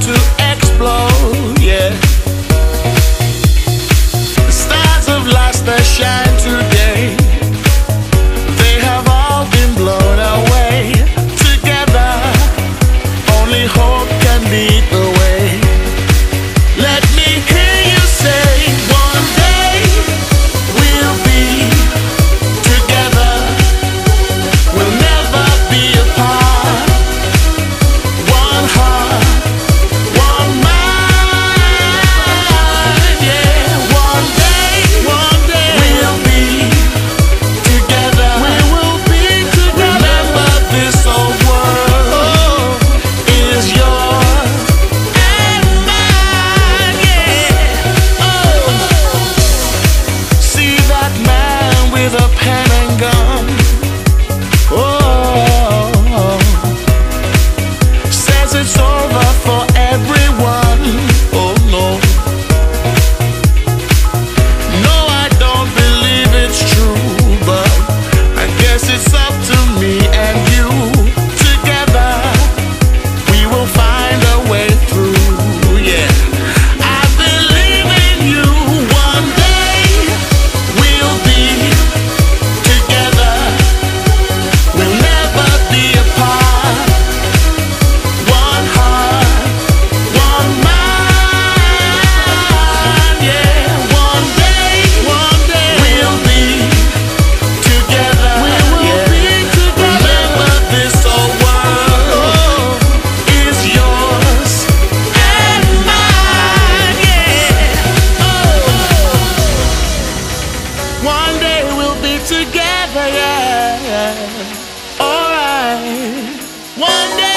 to explode, yeah. The stars of light that shine today. someday we'll be together, yeah. Alright. One day.